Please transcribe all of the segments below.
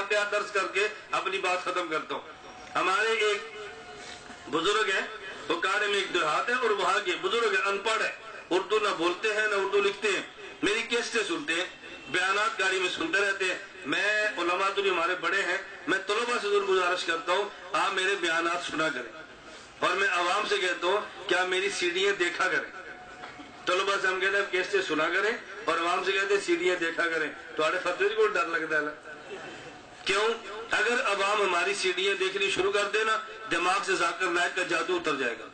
वाकया दर्ज करके अपनी बात खत्म करता हूँ। हमारे एक बुज़ुर्ग है, वो कार्य में एक देहात है और वहाँ के बुज़ुर्ग है अनपढ़ है। उर्दू ना बोलते हैं, ना उर्दू लिखते हैं। मेरी कैसे सुनते हैं, बयानात गाड़ी में सुनते रहते हैं। मैं उलमा तो हमारे बड़े हैं, मैं तलबा से ज़रूर गुजारिश करता हूँ, आप मेरे बयानात सुना करें। और मैं आवाम से कहता हूँ, क्या मेरी सीढ़ियाँ देखा करें? तलबा से हम कहते हैं कैसे सुना करें। और आवाम से कहते हैं, सीढ़ियाँ देखा करें। तो फतवे को डर लगता है क्यों? अगर अवाम हमारी सीढ़ियाँ देखनी शुरू कर देना, दिमाग से जाकर नायक का जादू उतर जाएगा।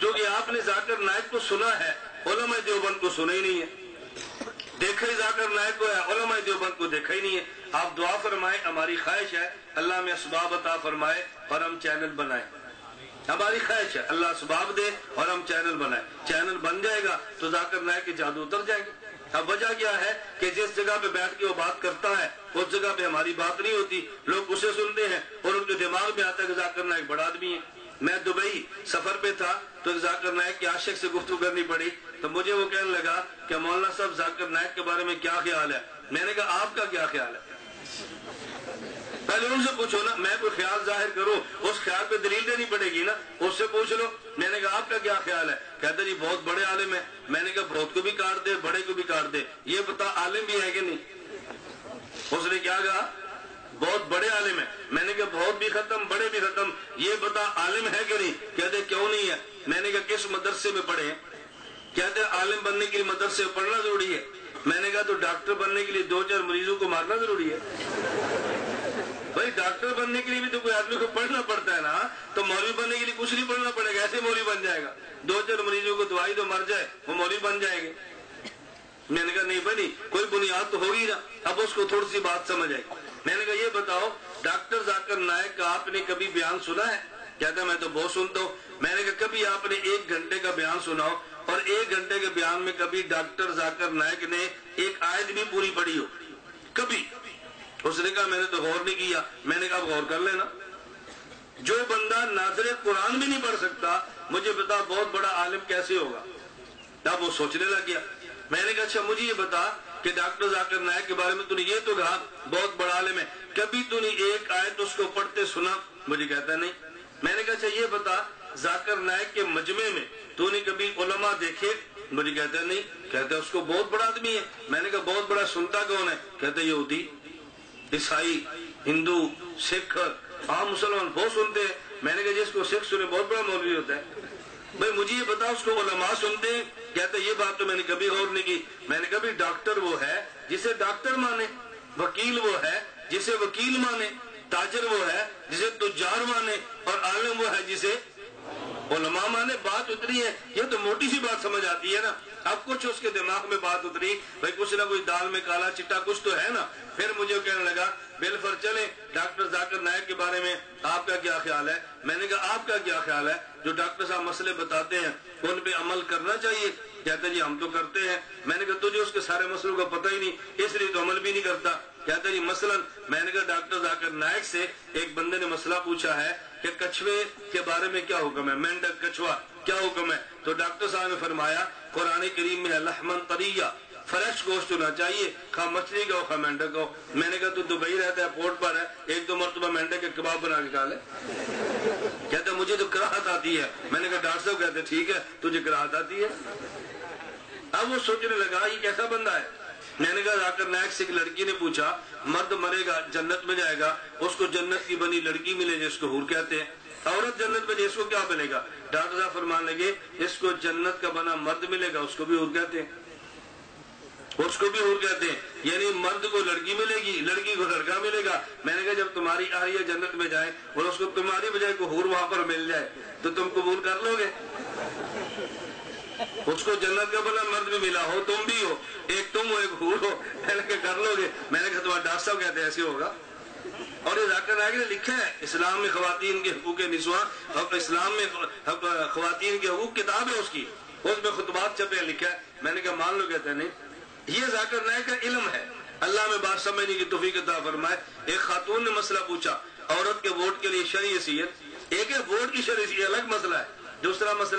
क्योंकि आपने जाकर नायक को सुना है ओलमा देवबंद को सुना ही नहीं है। देखा ही जाकर नायक को है ओलमा देवबंद को देखा ही नहीं है। आप दुआ फरमाए, हमारी ख्वाहिश है, अल्लाह में असबाब अता फरमाए और हम चैनल बनाए। हमारी ख्वाहिश है, अल्लाह असबाब दे और हम चैनल बनाए। चैनल बन जाएगा तो जाकर नायक के जादू उतर जाएँगे। अब वजह क्या है कि जिस जगह पे बैठ के वो बात करता है, उस जगह पे हमारी बात नहीं होती। लोग उसे सुनते हैं और उनके दिमाग में आता है जाकर नायक बड़ा आदमी है। मैं दुबई सफ़र पे था तो जाकर नायक के आशिक से गुफ्तु करनी पड़ी। तो मुझे वो कहने लगा कि मौलाना साहब, जाकर नायक के बारे में क्या ख्याल है? मैंने कहा, आपका क्या ख्याल है? पहले उनसे पूछो ना, मैं कोई ख्याल ज़ाहिर करूँ? उस ख्याल पे दलील देनी पड़ेगी ना, उससे पूछ लो। मैंने कहा, आपका क्या ख्याल है? कहते, जी, बहुत बड़े आलिम है। मैंने कहा, बहुत को भी काट दे, बड़े को भी काट दे। ये बता, आलिम भी है कि नहीं? उसने क्या कहा? बहुत बड़े आलिम है। मैंने कहा, बहुत भी खत्म, बड़े भी खत्म। ये बता, आलिम है कि नहीं? कहते, क्यों नहीं है? मैंने कहा, किस मदरसे में पढ़े कहते, आलिम बनने के लिए मदरसे पढ़ना ज़रूरी है। मैंने कहा तो डॉक्टर बनने के लिए दो चार मरीजों को मारना ज़रूरी है? भाई डॉक्टर बनने के लिए भी तो कोई आदमी को पढ़ना पड़ता है ना? तो मौलवी बनने के लिए कुछ नहीं पढ़ना पड़ेगा, ऐसे मौलवी बन जाएगा। दो चार मरीजों को दवाई तो मर जाए, वो मौलवी बन जाएँगे। मैंने कहा, नहीं बनी, कोई बुनियाद तो होगी ना, अब उसको थोड़ी सी बात समझ आई। मैंने कहा, ये बताओ डॉक्टर जाकर नायक का आपने कभी बयान सुना है? कहता, मैं तो बहुत सुनता हूँ। मैंने कहा, कभी आपने एक घंटे का बयान सुनाओ और एक घंटे के बयान में कभी डॉक्टर जाकर नायक ने एक आयत भी पूरी पढ़ी हो? कभी। उसने कहा, मैंने तो गौर नहीं किया। मैंने कहा गौर कर लेना। जो बंदा नाजरे कुरान भी नहीं पढ़ सकता, मुझे बता बहुत बड़ा आलिम कैसे होगा। तब वो सोचने लग गया। मैंने कहा अच्छा मुझे ये बता कि डॉक्टर जाकिर नायक के बारे में तूने ये तो कहा, बहुत बड़ा आलिम है। कभी तूने एक आयत उसको पढ़ते सुना? मुझे कहता नहीं। मैंने कहा अच्छा ये बता, जाकर नायक के मजमे में तूने कभी उलमा देखे? मुझे कहता नहीं। कहते उसको बहुत बड़ा आदमी है। मैंने कहा, बहुत बड़ा, सुनता कौन है? कहते यहूदी। ईसाई हिंदू, सिख, आम मुसलमान, बहुत सुनते हैं। मैंने कहा, जिसको सिख सुने, बहुत बड़ा मौलवी होता है। भाई, मुझे ये बता उसको उलमा सुनते हैं? कहते ये बात तो मैंने कभी गौर नहीं की। मैंने कभी डॉक्टर वो है जिसे डॉक्टर माने, वकील वो है जिसे वकील माने, ताजर वो है जिसे तुजार माने, और आलम वो है जिसे उलमा माने बात उतरी है। ये तो मोटी सी बात समझ आती है ना। अब कुछ उसके दिमाग में बात उतरी, भाई कुछ ना कुछ दाल में काला चिट्टा कुछ तो है ना। फिर मुझे कहने लगा बिल फर चले डॉक्टर जाकर नायक के बारे में आपका क्या ख्याल है? मैंने कहा, आपका क्या ख्याल है? जो डॉक्टर साहब मसले बताते हैं, उन पे अमल करना चाहिए। कहते जी, हम तो करते हैं। मैंने कहा, तुझे उसके सारे मसलों का पता ही नहीं, इसलिए तो अमल भी नहीं करता। कहते जी मसलन? मैंने कहा डॉक्टर जाकर नायक से एक बंदे ने मसला पूछा है कि कछुए के बारे में क्या हुक्म है? मेंढक, कछुआ, क्या हुक्म है? तो डॉक्टर साहब ने फरमाया, कुरान करीम में लहमन तरिया फ्रेश गोश्त होना चाहिए खा मछली का हो खा मेंढक का हो मैंने कहा, तू दुबई रहता है पोर्ट पर है, एक दो मरतबा मेंढक के कबाब बना के खा ले। कहते, मुझे तो कराहत आती है। मैंने कहा डॉक्टर साहब कहते, ठीक है, तुझे कराहत आती है? अब वो सोचने लगा, ये कैसा बंदा है? मैंने कहा, जाकर नायक से एक लड़की ने पूछा, मर्द मरेगा, जन्नत में जाएगा, उसको जन्नत की बनी लड़की मिले जिसको हुर कहते हैं। औरत जन्नत में जिसको क्या मिलेगा? डॉक्टर साहब फरमान लगे इसको जन्नत का बना मर्द मिलेगा, उसको भी हुर कहते हैं। उसको भी हुर कहते हैं। यानी मर्द को लड़की मिलेगी, लड़की को लड़का मिलेगा। मैंने कहा, जब तुम्हारी आ रही है जन्नत में जाए, और उसको तुम्हारी बजाय को हुर वहाँ पर मिल जाए तो तुम कबूल कर लोगे। उसको जन्नत का बना मर्द भी मिला हो, तुम भी हो। एक तुम हो। मैंने कहा, कर लोगे? मैंने कहा, तुम्हारा डॉक्टर साहब कहते ऐसे होगा। और ये जाकर नायक ने लिखा है, इस्लाम में खातन के हकूक निस्वा इस्लाम में खातन के हकूक किताब है उसकी। उसमें खुतबात छपे लिखा है। मैंने कहा, मान लो, कहते नहीं। ये जाकर नायक का इल्म है। अल्लाह में बात समझने की तोफीक फरमाए। एक खातून ने मसला पूछा, औरत के वोट के लिए शरी हैसियत एक है, वोट की शरी अलग मसला है। दूसरा मसला